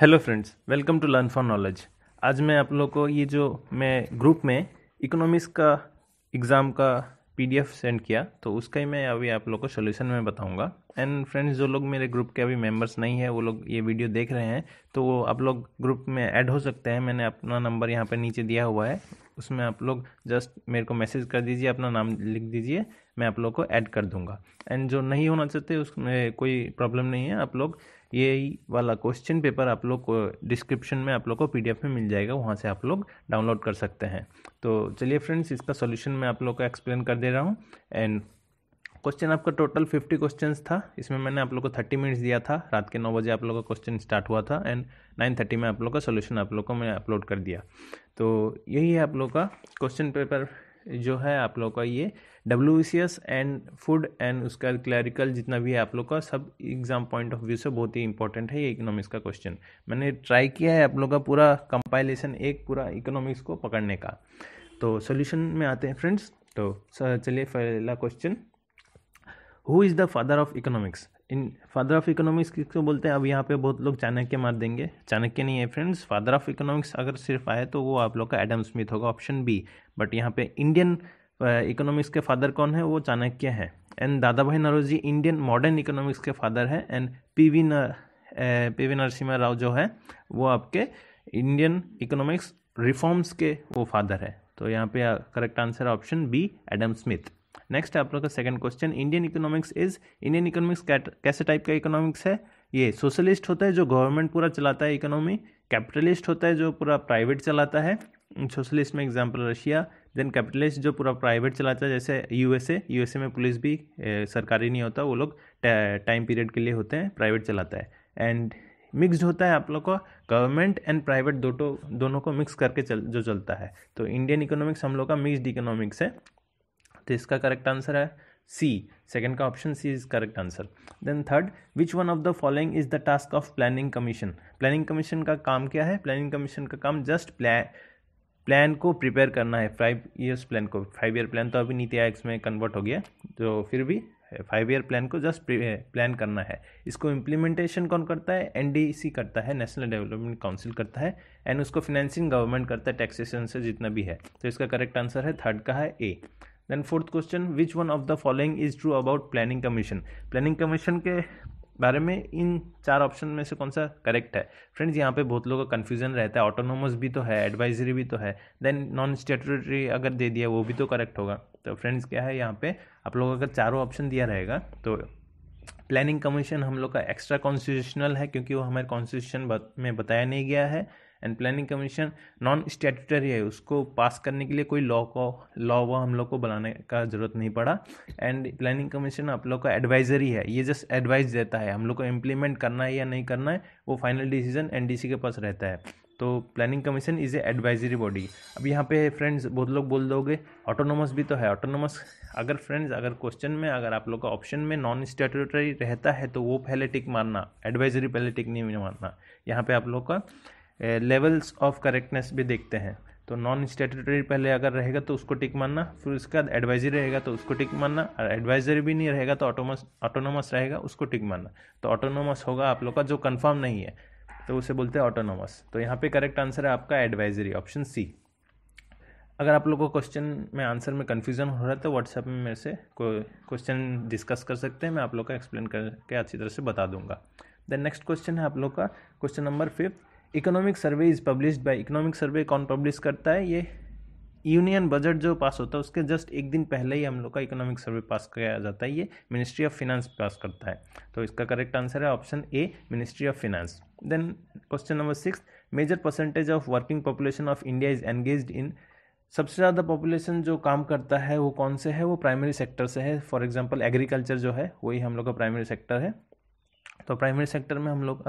Hello friends, welcome to learn for knowledge. आज मैं आप लोग को ये जो मैं ग्रुप में इकोनॉमिक्स का एग्ज़ाम का पीडीएफ सेंड किया तो उसका ही मैं अभी आप लोग को सोल्यूशन में बताऊँगा। एंड फ्रेंड्स जो लोग मेरे ग्रुप के अभी मेंबर्स नहीं है, वो लोग ये वीडियो देख रहे हैं तो वो आप लोग ग्रुप में ऐड हो सकते हैं। मैंने अपना नंबर यहाँ पर नीचे दिया हुआ है, उसमें आप लोग जस्ट मेरे को मैसेज कर दीजिए, अपना नाम लिख दीजिए, मैं आप लोग को ऐड कर दूँगा। एंड जो नहीं होना चाहते, उसमें कोई प्रॉब्लम नहीं है, आप लोग ये वाला क्वेश्चन पेपर आप लोग को डिस्क्रिप्शन में आप लोग को पीडीएफ में मिल जाएगा, वहाँ से आप लोग डाउनलोड कर सकते हैं। तो चलिए फ्रेंड्स इसका सॉल्यूशन मैं आप लोग को एक्सप्लेन कर दे रहा हूँ। एंड क्वेश्चन आपका टोटल फिफ्टी क्वेश्चन था। इसमें मैंने आप लोग को थर्टी मिनट्स दिया था। रात के नौ बजे आप लोग का क्वेश्चन स्टार्ट हुआ था। एंड नाइन थर्टी में आप लोग का सोल्यूशन आप लोग को मैं अपलोड कर दिया। तो यही है आप लोग का क्वेश्चन पेपर जो है आप लोग का ये डब्ल्यू एंड फ़ूड एंड उसका क्लैरिकल जितना भी है आप लोग का, सब एग्ज़ाम पॉइंट ऑफ़ व्यू से बहुत ही इंपॉर्टेंट है ये इकोनॉमिक्स का क्वेश्चन मैंने ट्राई किया है आप लोग का पूरा कंपाइलेशन एक पूरा इकोनॉमिक्स को पकड़ने का. तो सोल्यूशन में आते हैं फ्रेंड्स तो चलिए पहला question who is the father of economics in father of economics किसको बोलते हैं? अब यहाँ पे बहुत लोग चाणक्य मार देंगे। चाणक्य नहीं है फ्रेंड्स फादर ऑफ़ इकोनॉमिक्स अगर सिर्फ़ आए तो वो आप लोग का एडम स्मिथ होगा ऑप्शन बी बट यहाँ पे इंडियन इकोनॉमिक्स के फादर कौन है? वो चाणक्य है। And Dadabhai Naoroji Indian modern economics के फादर है। And P V P V Narasimha Rao जो है, वो आपके इंडियन इकोनॉमिक्स रिफॉर्म्स के वो फादर है। तो यहाँ पे correct answer option B Adam Smith next है आप लोग का second question Indian economics is Indian economics कैसे टाइप का इकोनॉमिक्स है? ये सोशलिस्ट होता है जो गवर्नमेंट पूरा चलाता है इकोनॉमी कैपिटलिस्ट होता है जो पूरा प्राइवेट चलाता है। सोशलिस्ट में एग्ज़ाम्पल रशिया देन कैपिटलिस्ट जो पूरा प्राइवेट चलाता है जैसे यूएसए यूएसए में पुलिस भी ए, सरकारी नहीं होता वो लोग टाइम पीरियड के लिए होते हैं प्राइवेट चलाता है। एंड मिक्सड होता है आप लोग का गवर्नमेंट एंड प्राइवेट दोनों दोनों को मिक्स करके चल जो चलता है। तो इंडियन इकोनॉमिक्स हम लोग का मिक्सड इकोनॉमिक्स है। तो इसका करेक्ट आंसर है सी सेकेंड का option C is correct answer then third which one of the following is the task of planning commission planning commission का काम क्या है? प्लानिंग कमीशन का काम जस्ट प्लान प्लान को प्रिपेयर करना है. फाइव ईयर्स प्लान को. फाइव ईयर प्लान तो अभी नीति आयोग में कन्वर्ट हो गया तो फिर भी फाइव ईयर प्लान को जस्ट प्लान करना है. इसको इम्प्लीमेंटेशन कौन करता है? एनडीसी करता है नेशनल डेवलपमेंट काउंसिल करता है एंड उसको फिनेंसिंग गवर्नमेंट करता है टैक्सेशन से जितना भी है. तो इसका करेक्ट आंसर है थर्ड का है A then fourth question which one of the following is true about planning commission planning commission के बारे में इन चार ऑप्शन में से कौन सा करेक्ट है? फ्रेंड्स यहाँ पे बहुत लोगों का कन्फ्यूज़न रहता है। ऑटोनोमस भी तो है एडवाइजरी भी तो है। देन नॉन स्टेटरी अगर दे दिया, वो भी तो करेक्ट होगा। तो फ्रेंड्स क्या है? यहाँ पे आप लोगों का चारों ऑप्शन दिया रहेगा। तो प्लानिंग कमीशन हम लोग का एक्स्ट्रा कॉन्स्टिट्यूशनल है, क्योंकि वो हमारे कॉन्स्टिट्यूशन में बताया नहीं गया है। And planning commission non statutory है। उसको पास करने के लिए कोई लॉ को लॉ वो हम लोग को बनाने का ज़रूरत नहीं पड़ा। एंड प्लानिंग कमीशन आप लोग का एडवाइजरी है। ये जस्ट एडवाइस देता है। हम लोग को इम्प्लीमेंट करना है या नहीं करना है, वो फाइनल डिसीज़न एनडीसी के पास रहता है। तो planning commission is a advisory body अब यहाँ पे फ्रेंड्स बहुत लोग बोल दोगे ऑटोनोमस भी तो है। ऑटोनोमस अगर फ्रेंड्स अगर क्वेश्चन में, अगर आप लोग का ऑप्शन में नॉन स्टेटरी रहता है तो वो पहले टिक मारना। एडवाइजरी पहले टिक नहीं मारना। यहाँ पे आप लोग का लेवल्स ऑफ़ करेक्टनेस भी देखते हैं। तो नॉन स्टेटरी पहले अगर रहेगा तो उसको टिक मानना, फिर उसके बाद एडवाइजरी रहेगा तो उसको टिक मानना, और एडवाइजरी भी नहीं रहेगा तो ऑटोमस ऑटोनोमस रहेगा, उसको टिक मानना। तो ऑटोनोमस होगा आप लोग का जो कन्फर्म नहीं है तो उसे बोलते हैं ऑटोनोमस तो यहाँ पे करेक्ट आंसर है आपका एडवाइजरी ऑप्शन सी अगर आप लोग को क्वेश्चन में आंसर में कन्फ्यूज़न हो रहा है तो व्हाट्सएप में मेरे से कोई क्वेश्चन डिस्कस कर सकते हैं, मैं आप लोग का एक्सप्लेन करके अच्छी तरह से बता दूँगा। देन नेक्स्ट क्वेश्चन है आप लोग का question number fifth economic survey is published by, economic survey कौन पब्लिश करता है? ये यूनियन बजट जो पास होता है, उसके जस्ट एक दिन पहले ही हम लोग का इकोनॉमिक सर्वे पास किया जाता है। ये मिनिस्ट्री ऑफ़ फिनेंस पास करता है। तो इसका करेक्ट आंसर है option A, ministry of finance then question number six major percentage of working population of India is engage in सबसे ज़्यादा पॉपुलेशन जो काम करता है, वो कौन से है? वो प्राइमरी सेक्टर से है। फॉर एग्जांपल एग्रीकल्चर जो है, वही हम लोग का प्राइमरी सेक्टर है। तो प्राइमरी सेक्टर में हम लोग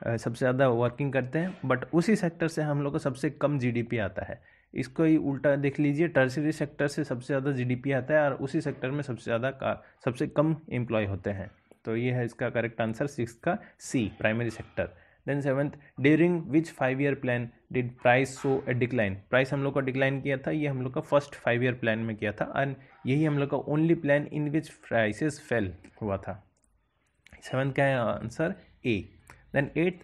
सबसे ज़्यादा वर्किंग करते हैं बट उसी सेक्टर से हम लोग को सबसे कम जीडीपी आता है। इसको ही उल्टा देख लीजिए टर्सरी सेक्टर से सबसे ज़्यादा जीडीपी आता है, और उसी सेक्टर में सबसे ज़्यादा सबसे कम एम्प्लॉय होते हैं। तो ये है इसका करेक्ट आंसर सिक्स का C primary sector then seventh during which five year plan did price saw a decline price हम लोग का डिक्लाइन किया था, ये हम लोग का फ़र्स्ट फाइव ईयर प्लान में किया था एंड यही हम लोग का only plan in which prices fell हुआ था। सेवन्थ का है answer A then eight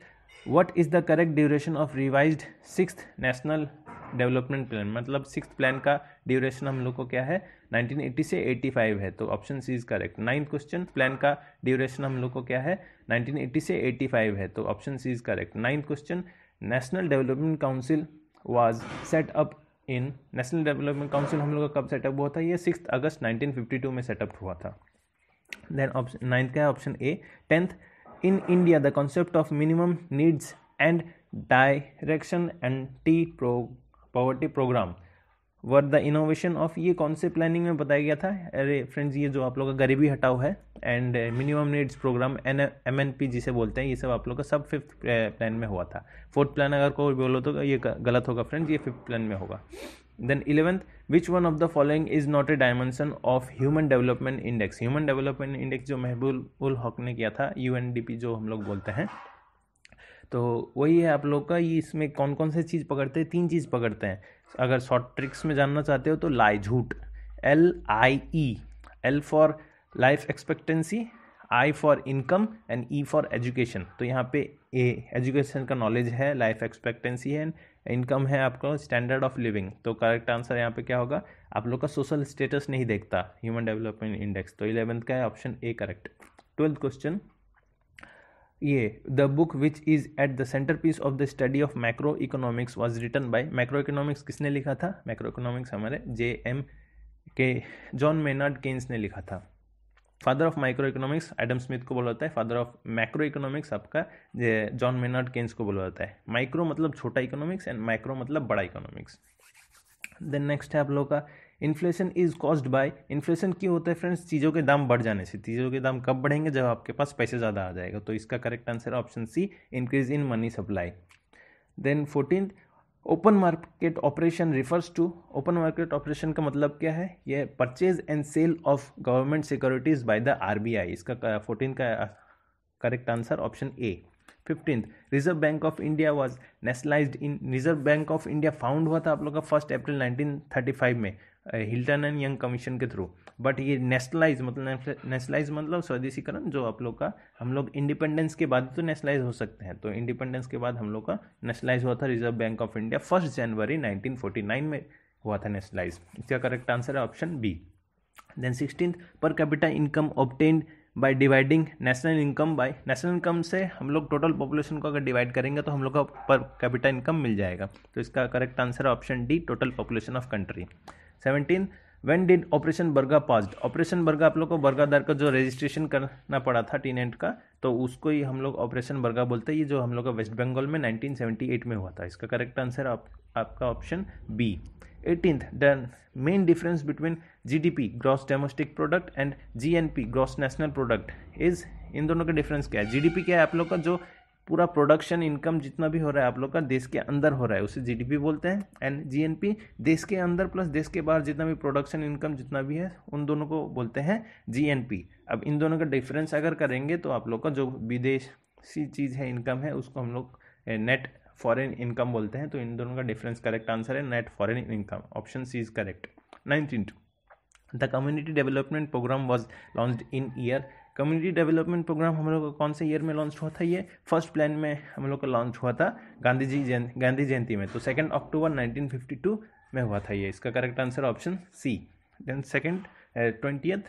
what is the correct duration of revise six national development plan मतलब सिक्स प्लान का ड्यूरेशन हम लोग को क्या है? 1980 से 85 है तो option C is correct ninth question plan का ड्यूरेशन हम लोग को क्या है? 1980 से 85 है तो option C is correct ninth question national development council was set up in national development council हम लोग का कब सेटअप हुआ था? ये सिक्स अगस्त 1952 में सेटअप हुआ था। देन ऑप्शन नाइन्थ का है? Option A tenth in India the concept of minimum needs and direction and T pro poverty programme were the innovation of ये कौन से प्लानिंग में बताया गया था? अरे फ्रेंड्स ये जो आप लोग का गरीबी हटाओ है and minimum needs programme N M N P जिसे बोलते हैं, ये सब आप लोग का सब फिफ्थ प्लान में हुआ था। फोर्थ प्लान अगर कोई बोलो तो ये गलत होगा फ्रेंड्स ये फिफ्थ प्लान में होगा। Then eleventh which one of the following is not a dimension of human development index human development index जो महबूल उल हक ने किया था यूएनडीपी जो हम लोग बोलते हैं तो वही है आप लोग का, ये इसमें कौन कौन से चीज़ पकड़ते हैं? तीन चीज़ पकड़ते हैं। अगर शॉर्ट ट्रिक्स में जानना चाहते हो तो लाई झूठ। L I E L for life expectancy I for income and E for education तो यहाँ पे ए एजुकेशन का नॉलेज है लाइफ एक्सपेक्टेंसी है इनकम है आपका स्टैंडर्ड ऑफ़ लिविंग तो करेक्ट आंसर यहाँ पे क्या होगा? आप लोग का सोशल स्टेटस नहीं देखता ह्यूमन डेवलपमेंट इंडेक्स तो इलेवेंथ का है option A correct twelfth question ये the book which is at the centrepiece of the study of macroeconomics was written by macroeconomics किसने लिखा था? मैक्रो इकोनॉमिक्स हमारे J M K John Maynard Keynes ने लिखा था। Father of microeconomics Adam Smith को बोला जाता है। फादर ऑफ़ मैक्रो इकोनॉमिक्स आपका जॉन मेनार्ड केन्स को बोला जाता है। माइक्रो मतलब छोटा इकोनॉमिक्स एंड माइक्रो मतलब बड़ा इकोनॉमिक्स। देन नेक्स्ट है आप लोग का inflation is caused by inflation क्यों होता है फ्रेंड्स चीज़ों के दाम बढ़ जाने से। चीज़ों के दाम कब बढ़ेंगे? जब आपके पास पैसे ज़्यादा आ जाएगा। तो इसका correct answer option C increase in money supply then fourteen open market operation refers to. Open market operation का मतलब क्या है? यह purchase and sale of government securities by the RBI इसका फोर्टीन का correct answer option A fifteen Reserve Bank of India was nationalise in Reserve Bank of India found हुआ था आप लोग का फ़र्स्ट अप्रैल 1935 में। हिल्टन एंड यंग कमीशन के through but ये नेशनलाइज मतलब नेशनलाइज मतलब स्वदेशीकरण जो आप लोग का, हम लोग इंडिपेंडेंस के बाद तो नेशनलाइज हो सकते हैं. तो इंडिपेंडेंस के बाद हम लोग का नेशनलाइज हुआ था Reserve Bank of India first January 1949 में हुआ था नेशनलाइज इसका करेक्ट आंसर है option B then sixteen per capita income obtained by dividing national income by national income से हम लोग टोटल पॉपुलेशन को अगर डिवाइड करेंगे तो हम लोग का पर कैपिटा इनकम मिल जाएगा. तो इसका करेक्ट आंसर है option D total population of country seventeen when did operation Barga passed operation Barga आप लोग को बर्गा दर का जो रजिस्ट्रेशन करना पड़ा था टीन नेट का तो उसको ही हम लोग ऑपरेशन बर्गा बोलते हैं। ये जो हम लोग का वेस्ट बंगाल में 1978 में हुआ था। इसका करेक्ट आंसर आप, आपका option B eighteenth the main difference between GDP gross domestic product and GNP gross national product is इन दोनों का डिफरेंस क्या है? जीडीपी क्या है आप लोग का? जो पूरा प्रोडक्शन इनकम जितना भी हो रहा है आप लोग का देश के अंदर हो रहा है, उसे जीडीपी बोलते हैं एंड जीएनपी देश के अंदर प्लस देश के बाहर जितना भी प्रोडक्शन इनकम जितना भी है, उन दोनों को बोलते हैं जीएनपी अब इन दोनों का डिफरेंस अगर करेंगे तो आप लोग का जो विदेशी चीज़ है इनकम है, उसको हम लोग नेट फॉरेन इनकम बोलते हैं तो इन दोनों का डिफरेंस करेक्ट आंसर है net foreign income option C is correct nineteen the community development programme was launch in year community development programme हम लोग का कौन से ईयर में लॉन्च हुआ था ये? फ़र्स्ट प्लान में हम लोग का लॉन्च हुआ था गांधी जी जयंती, गांधी जयंती में। तो सेकेंड अक्टूबर 1952 में हुआ था ये। इसका correct answer option C then second twentieth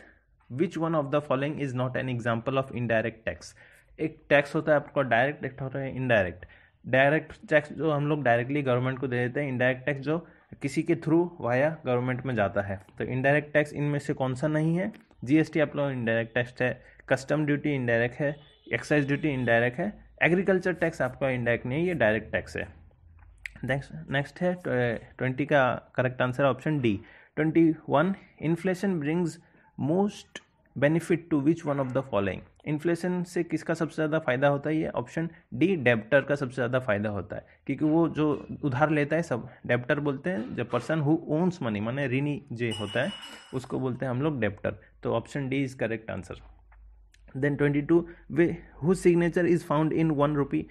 which one of the following is not an example of indirect tax एक टैक्स होता है आपका डायरेक्ट टैक्स होता है इनडायरेक्ट डायरेक्ट टैक्स जो हम लोग डायरेक्टली गवर्नमेंट को दे देते हैं इनडायरेक्ट टैक्स जो किसी के थ्रू वाया गवर्नमेंट में जाता है। तो इनडायरेक्ट टैक्स इनमें से कौन सा नहीं है? जीएसटी आप लोग इनडायरेक्ट टैक्स है। कस्टम ड्यूटी इनडायरेक्ट है एक्साइज ड्यूटी इनडायरेक्ट है एग्रीकल्चर टैक्स आपका इनडायरेक्ट नहीं है, ये डायरेक्ट टैक्स है। नेक्स्ट है ट्वेंटी का correct answer option D twenty one inflation brings most benefit to which one of the following inflation से किसका सबसे ज़्यादा फ़ायदा होता है ये? ऑप्शन डी डेप्टर का सबसे ज़्यादा फ़ायदा होता है। क्योंकि वो जो उधार लेता है, सब डेप्टर बोलते हैं जब पर्सन हु ओन्स मनी माने ऋणी जे होता है, उसको बोलते हैं हम लोग डेप्टर तो option D is correct answer then twenty two way who signature is found in one rupee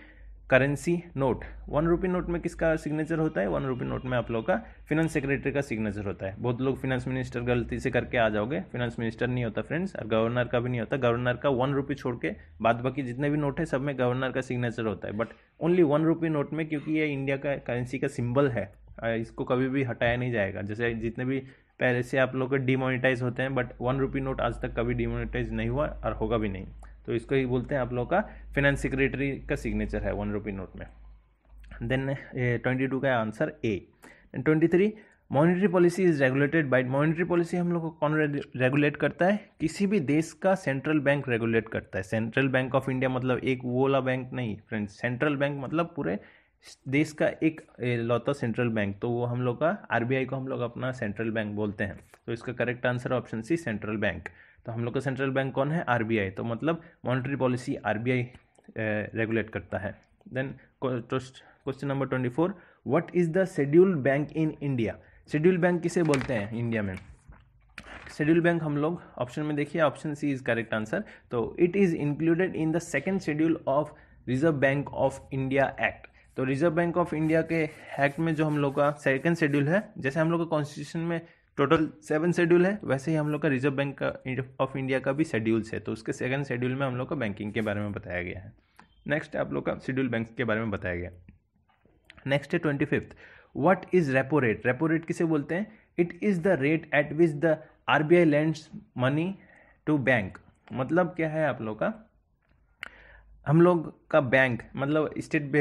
currency note one rupee note में किसका सिग्नेचर होता है? वन रुपी नोट में आप लोग का फिनेंस सेक्रेटरी का सिग्नेचर होता है। बहुत लोग फिनेंस मिनिस्टर गलती से करके आ जाओगे। फिनेंस मिनिस्टर नहीं होता फ्रेंड्स और गवर्नर का भी नहीं होता। गवर्नर का वन रुपी छोड़ के बाद बाकी जितने भी नोट है, सब में गवर्नर का सिग्नेचर होता है। But only one rupee note में, क्योंकि ये इंडिया का करेंसी का सिंबल है, इसको कभी भी हटाया नहीं जाएगा। जैसे जितने भी पहले से आप लोग के डिमोनिटाइज होते हैं बट वन रुपी नोट आज तक कभी डिमोनिटाइज नहीं हुआ और होगा भी नहीं। तो इसको ही बोलते हैं आप लोग का फिनेंस सेक्रेटरी का सिग्नेचर है वन रुपी नोट में। देन ट्वेंटी टू का answer A twenty three monetary policy is regulated by monetary policy हम लोग को कौन रेगुलेट करता है? किसी भी देश का सेंट्रल बैंक रेगुलेट करता है। सेंट्रल बैंक ऑफ़ इंडिया मतलब एक वाला बैंक नहीं फ्रेंड्स सेंट्रल बैंक मतलब पूरे देश का एक लौता सेंट्रल बैंक तो वो हम लोग का आरबीआई को हम लोग अपना सेंट्रल बैंक बोलते हैं। तो इसका correct answer option C central bank तो हम लोग का सेंट्रल बैंक कौन है? आरबीआई तो मतलब मॉनिटरी पॉलिसी आरबीआई रेगुलेट करता है। Then question number twenty four what is the scheduled bank in India schedule bank किसे बोलते हैं इंडिया में? शेड्यूल बैंक हम लोग ऑप्शन में देखिए option C is correct answer तो it is included in the second schedule of Reserve Bank of India act तो रिज़र्व बैंक ऑफ़ इंडिया के एक्ट में जो हम लोग का सेकेंड शेड्यूल है, जैसे हम लोग का कॉन्स्टिट्यूशन में टोटल सेवन शेड्यूल है, वैसे ही हम लोग का रिज़र्व बैंक ऑफ़ इंडिया का भी शेड्यूल्स है। तो उसके सेकंड शेड्यूल में हम लोग का बैंकिंग के बारे में बताया गया है। नेक्स्ट आप लोग का शेड्यूल बैंक के बारे में बताया गया। नेक्स्ट है twenty fifth what is repo rate repo rate किसे बोलते हैं? It is the rate at which the R B I lends money to bank मतलब क्या है आप लोग का? हम लोग का बैंक मतलब स्टेट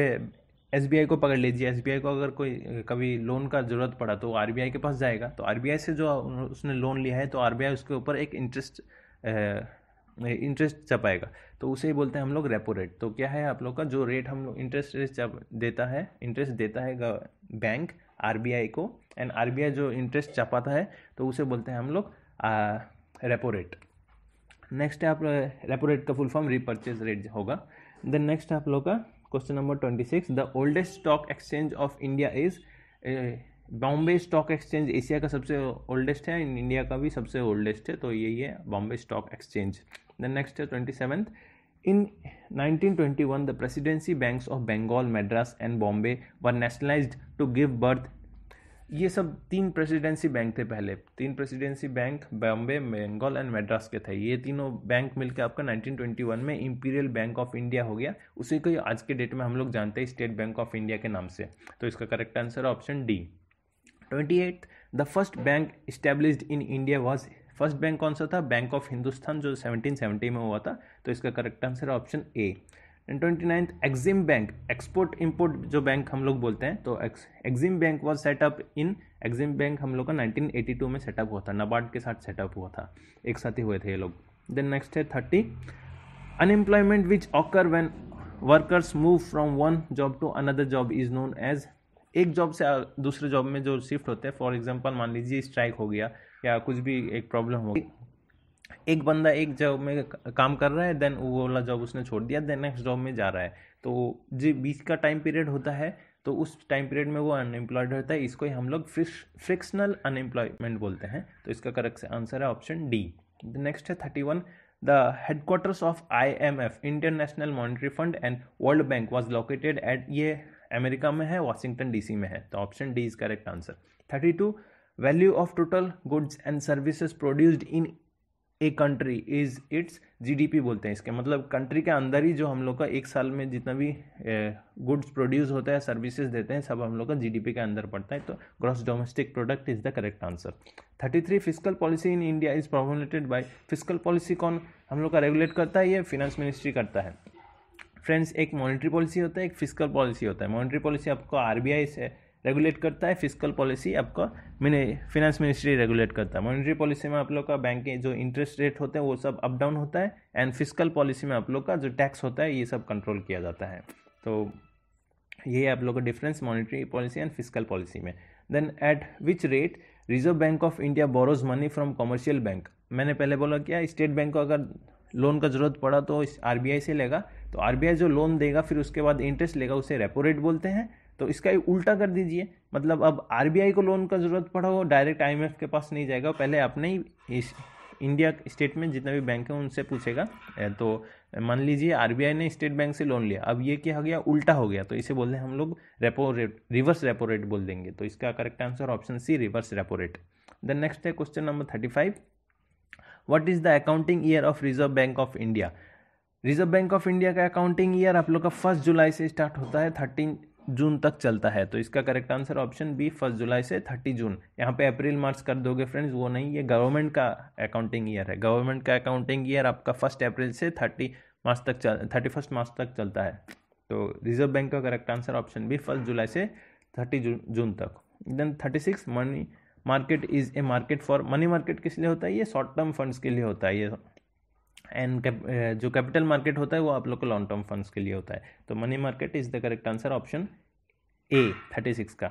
SBI को पकड़ लीजिए। SBI को अगर कोई, कभी लोन का ज़रूरत पड़ा तो RBI के पास जाएगा। तो RBI से जो उसने लोन लिया है तो RBI उसके ऊपर एक इंटरेस्ट इंटरेस्ट चपाएगा तो उसे ही बोलते हैं हम लोग रेपो रेट तो क्या है आप लोग का? जो रेट हम लोग इंटरेस्ट रेट चप देता है इंटरेस्ट देता है बैंक RBI को एंड RBI जो इंटरेस्ट चपाता है तो उसे बोलते हैं हम लोग रेपो रेट नेक्स्ट है आप रेपो रेट का फुल फॉर्म रिपर्चेज रेट होगा। देन नेक्स्ट आप लोग का question number twenty six the oldest stock exchange of India is Bombay stock exchange Asia का सबसे ओल्डेस्ट है इंडिया का भी सबसे ओल्डेस्ट है तो यही है Bombay stock exchange then next है twenty seventh in 1921 the presidency banks of Bengal Madras and Bombay were nationalised to give birth ये सब तीन प्रेसिडेंसी बैंक थे पहले। तीन presidency bank Bombay, Bengal and Madras के थे। ये तीनों बैंक मिलकर आपका 1921 में इंपीरियल बैंक ऑफ़ इंडिया हो गया। उसी को आज के डेट में हम लोग जानते हैं स्टेट बैंक ऑफ़ इंडिया के नाम से। तो इसका correct answer option D. Twenty eight, the first bank established in India was, first bank कौन सा था? बैंक ऑफ़ हिंदुस्तान, जो सेवनटीन में हुआ था। तो इसका correct answer option A. And twenty ninth EXIM bank export import जो बैंक हम लोग बोलते हैं तो EXIM bank was set up in EXIM bank हम लोग का 1982 में सेटअप हुआ था। नबार्ड के साथ सेटअप हुआ था। एक साथ ही हुए थे ये लोग। देन नेक्स्ट है thirty unemployment which occur when workers move from one job to another job is known as एक जॉब से, दूसरे जॉब में जो शिफ्ट होते हैं फॉर एग्ज़ाम्पल मान लीजिए स्ट्राइक हो गया, या कुछ भी एक प्रॉब्लम हो गई एक बंदा एक जॉब में काम कर रहा है देन वो वाला जॉब उसने छोड़ दिया देन नेक्स्ट जॉब में जा रहा है। तो जो, बीच का टाइम पीरियड होता है तो उस टाइम पीरियड में वो अनएम्प्लॉयड रहता है। इसको ही हम लोग फ्रिक्शनल अनएम्प्लॉयमेंट बोलते हैं। तो इसका करेक्ट आंसर है ऑप्शन डी नेक्स्ट है thirty one the headquarters of I M F Indian national monetary fund and World Bank was located at ये अमेरिका में है वाशिंगटन डीसी में है। तो option D is correct answer thirty two value of total goods and services produced in a country is its GDP बोलते हैं इसके। मतलब कंट्री के अंदर ही जो हम लोग का एक साल में जितना भी गुड्स प्रोड्यूस होता है सर्विसेज़ देते हैं, सब हम लोग का जीडीपी के अंदर पड़ता है। तो gross domestic product is the correct answer thirty three physical policy in India is promulgated by physical policy कौन? हम लोग का रेगुलेट करता है ये फिनेंस मिनिस्ट्री करता है? फ्रेंड्स एक मॉनिटरी पॉलिसी होता है, एक फ़िज़िकल पॉलिसी होता है। मॉनिटरी पॉलिसी आपको आरबीआई से रेगुलेट करता है फ़िज़िकल पॉलिसी आपका मैंने फिनेंस मिनिस्ट्री रेगुलेट करता है। मॉनिटरी पॉलिसी में आप लोग का बैंक के जो इंटरेस्ट रेट होते हैं, वो सब अप डाउन होता है एंड फ़िज़िकल पॉलिसी में आप लोग का जो टैक्स होता है, ये सब कंट्रोल किया जाता है। तो ये आप लोग का difference monetary policy and physical policy में। Then at which rate Reserve Bank of India borrows money from commercial bank मैंने पहले बोला क्या स्टेट बैंक को अगर लोन का ज़रूरत पड़ा तो आरबीआई से लेगा। तो आरबीआई जो लोन देगा, फिर उसके बाद इंटरेस्ट लेगा, उसे रेपो रेट बोलते हैं। तो इसका उल्टा कर दीजिए। मतलब अब आरबीआई को लोन का ज़रूरत पड़ा हो डायरेक्ट आईएमएफ के पास नहीं जाएगा। पहले अपने ही इस इंडिया स्टेट में जितने भी बैंक हैं उनसे पूछेगा। तो मान लीजिए आरबीआई ने स्टेट बैंक से लोन लिया। अब ये क्या हो गया? उल्टा हो गया। तो इसे बोलते हैं हम लोग repo rate reverse repo rate बोल देंगे। तो इसका correct answer option C reverse repo rate then next है question number thirty five what is the accounting year of Reserve Bank of India Reserve Bank of India का accounting year आप लोग का first July से start होता है thirteen जून तक चलता है। तो इसका correct answer option B first July से थर्टी जून यहाँ पे अप्रैल मार्च कर दोगे फ्रेंड्स वो नहीं, ये गवर्नमेंट का अकाउंटिंग ईयर है। गवर्नमेंट का अकाउंटिंग ईयर आपका फ़र्स्ट अप्रैल से थर्टी मार्च तक चल थर्टी फ़र्स्ट मार्च तक चलता है। तो रिज़र्व बैंक का correct answer option B first July से थर्टी जून जून तक। Then thirty six money market is a market for money market किस लिए होता है? ये शॉर्ट टर्म फंड्स के लिए होता है। ये एंड जो कैपिटल मार्केट होता है, वो आप लोग को लॉन्ग टर्म फंड्स के लिए होता है। तो money market is the correct answer option A thirty six का।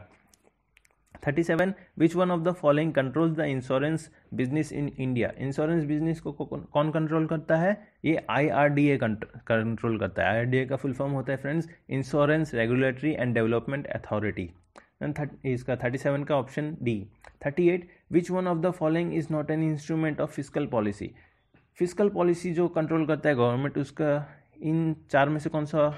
Thirty seven which one of the following controls the insurance business in India insurance business को कौन कंट्रोल करता है? ये I R D A control करता है। आई R D ए का full form होता है friends insurance regulatory and development authority इसका थर्टी सेवन का option D thirty eight which one of the following is not an instrument of physical policy physical policy जो control करता है government, उसका इन चार में से कौन सा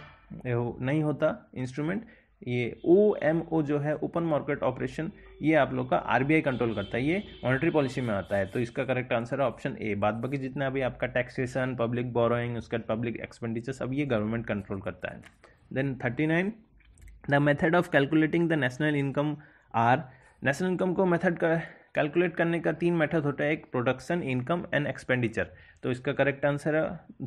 नहीं होता इंस्ट्रूमेंट ये ओ एम ओ जो है ओपन मार्केट ऑपरेशन ये आप लोग का आरबीआई कंट्रोल करता है, ये मॉनेटरी पॉलिसी में आता है। तो इसका करेक्ट आंसर है ऑप्शन ए बाद बाकी जितना भी आपका टैक्सेशन पब्लिक बोरोइंग उसका पब्लिक एक्सपेंडिचर सब ये गवर्नमेंट कंट्रोल करता है। Then thirty nine the method of calculating the national income are national income को मेथड का कैलकुलेट करने का तीन मेथड होता है, एक प्रोडक्शन इनकम एंड एक्सपेंडिचर तो इसका करेक्ट आंसर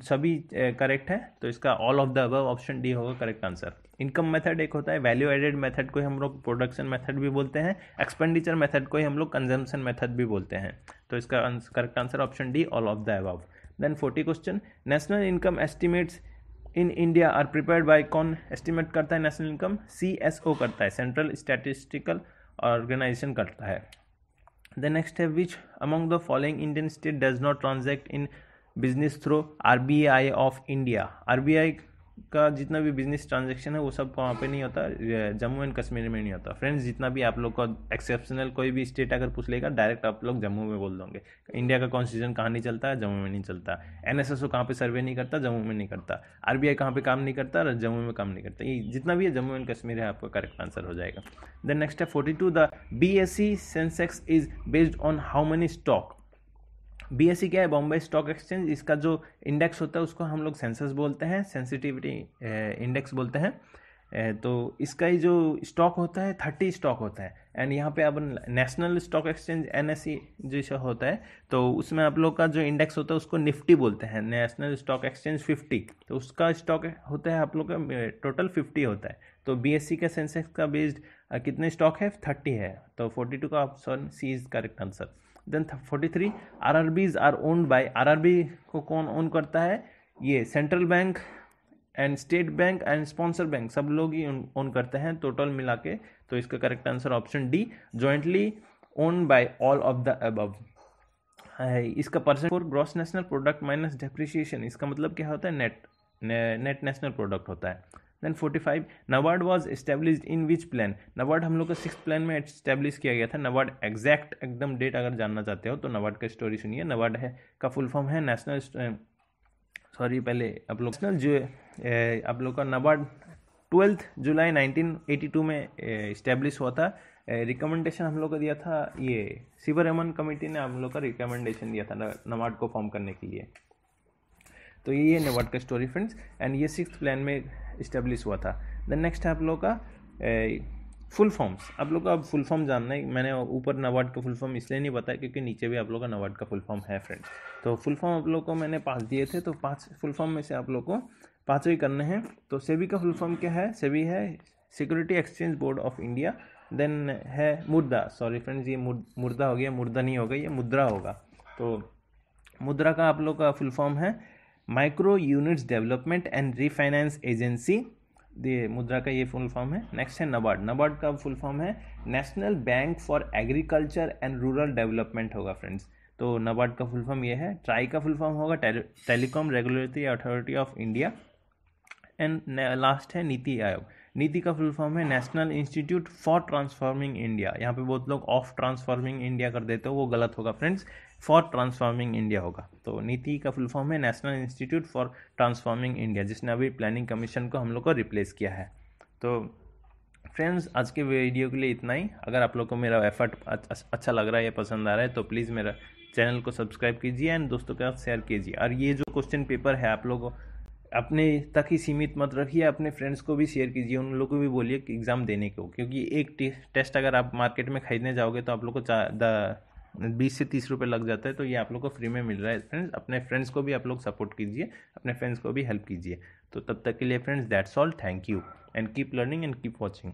सभी करेक्ट है तो इसका all of the above option D होगा करेक्ट आंसर इनकम मेथड एक होता है वैल्यू एडेड मेथड को हम लोग प्रोडक्शन मेथड भी बोलते हैं एक्सपेंडिचर मेथड को हम लोग कंजम्पशन मेथड भी बोलते हैं. तो इसका correct answer option D all of the above then forty question national income estimates in India are prepared by कौन? एस्टिमेट करता है national income C S O करता है सेंट्रल स्टैटिस्टिकल ऑर्गेनाइजेशन करता है. The next step which among the following indian state does not transact in business through rbi of india. Rbi का जितना भी बिज़नेस ट्रांजेक्शन है, वो सब वहाँ पे नहीं होता जम्मू एंड कश्मीर में नहीं होता। फ्रेंड्स जितना भी आप लोग का एक्सेप्शनल कोई भी स्टेट अगर पूछ लेगा डायरेक्ट आप लोग जम्मू में बोल दोगे। इंडिया का कॉन्स्टिट्यूशन कहाँ नहीं चलता है जम्मू में नहीं चलता। एन एस एस ओ कहाँ पर सर्वे नहीं करता, जम्मू में नहीं करता। आर बी आई कहाँ पर काम नहीं करता जम्मू में काम नहीं करता। ये जितना भी है, जम्मू एंड कश्मीर है, आपका करेक्ट आंसर हो जाएगा। देन नेक्स्ट है forty two the B S C sensex is based on how many stock B क्या है? बॉम्बे स्टॉक एक्सचेंज, इसका जो इंडेक्स होता है, उसको हम लोग सेंसस बोलते हैं, सेंसिटिविटी इंडेक्स बोलते हैं। तो इसका ही जो स्टॉक होता है, थर्टी स्टॉक होता है। एंड यहाँ पे अब नेशनल स्टॉक एक्सचेंज एन जैसा होता है तो उसमें आप लोग का जो इंडेक्स होता है, उसको निफ्टी बोलते हैं। नेशनल स्टॉक एक्सचेंज फिफ्टी तो उसका स्टॉक होता है, आप लोग का टोटल फिफ्टी होता है। तो बी एस सी का सेंसेक्स का बेस्ड कितने स्टॉक है? थर्टी है। तो फोर्टी टू का option C is correct answer. Then forty three R R Bs are owned by R R B को कौन ओन करता है? ये central bank and state bank and sponsor bank सब लोग ही ओन करते हैं टोटल मिला के। तो इसका correct answer option D jointly own by all of the above इसका percent for gross national product minus depreciation इसका मतलब क्या होता है? नेट नेट नेशनल प्रोडक्ट होता है। Then 45 NABARD was established in which plan NABARD हम लोग का सिक्स प्लान में एस्टेब्लिश किया गया था। नबार्ड एग्जैक्ट एकदम डेट अगर जानना चाहते हो तो नबार्ड का स्टोरी सुनिए। नबार्ड है, का फुल फॉर्म है नेशनल सॉरी पहले आप लोग नेशनल जो आप लोग का नबार्ड ट्वेल्थ जुलाई 1982 में इस्टेब्लिश हुआ था। रिकमेंडेशन हम लोग का दिया था, ये सिवर कमेटी ने हम लोग का रिकमेंडेशन दिया था नबार्ड को फॉर्म करने के लिए। तो ये है नबार्ड का स्टोरी फ्रेंड्स एंड ये सिक्स प्लान में इस्टेब्लिश हुआ था। देन नेक्स्ट है आप लोग का फुल फॉर्म्स आप लोग का अब फुल फॉर्म जानना है, मैंने ऊपर नवाड का फुल फॉर्म इसलिए नहीं बताया क्योंकि नीचे भी आप लोग का नवाड का फुल फॉर्म है फ्रेंड्स तो फुल फॉर्म आप लोग को मैंने पाँच दिए थे तो पाँच फुल फॉर्म में से आप लोग को पाँचों ही करने हैं। तो सेबी का फुल फॉर्म क्या है? सेबी है security exchange board of India then है मुर्दा। सॉरी फ्रेंड्स ये मुर्दा हो गया मुर्दा नहीं होगा ये मुद्रा होगा। तो मुद्रा का आप लोग का फुल फॉर्म है। Micro units development and refinance agency ये मुद्रा का ये फुल फॉर्म है। नेक्स्ट है नबार्ड नबार्ड का फुल फॉर्म है। National bank for agriculture and rural development होगा फ्रेंड्स तो नबार्ड का फुल फॉर्म ये है। ट्राई का फुल फॉर्म होगा। Telecom regulatory authority of India and last है नीति आयोग नीति का फुल फॉर्म है national institute for transforming India यहाँ पे बहुत लोग ऑफ़ ट्रांसफॉर्मिंग इंडिया कर देते हो, वो गलत होगा फ्रेंड्स फॉर ट्रांसफॉर्मिंग इंडिया होगा। तो नीति का फुल फॉर्म है national institute for transforming India जिसने अभी प्लानिंग कमीशन को हम लोग को रिप्लेस किया है। तो फ्रेंड्स आज के वीडियो के लिए इतना ही। अगर आप लोग को मेरा एफर्ट अच्छा लग रहा है या पसंद आ रहा है तो प्लीज़ मेरा चैनल को सब्सक्राइब कीजिए एंड दोस्तों के साथ शेयर कीजिए। और ये जो क्वेश्चन पेपर है, आप लोग अपने तक ही सीमित मत रखिए, अपने फ्रेंड्स को भी शेयर कीजिए, उन लोगों को भी बोलिए कि एग्ज़ाम देने को। क्योंकि एक टेस्ट अगर आप मार्केट में खरीदने जाओगे तो आप लोग को बीस से तीस रुपये लग जाता है तो ये आप लोग को फ्री में मिल रहा है। फ्रेंड्स, अपने फ्रेंड्स को भी आप लोग सपोर्ट कीजिए, अपने फ्रेंड्स को भी हेल्प कीजिए। तो तब तक के लिए friends that's all thank you and keep learning and keep watching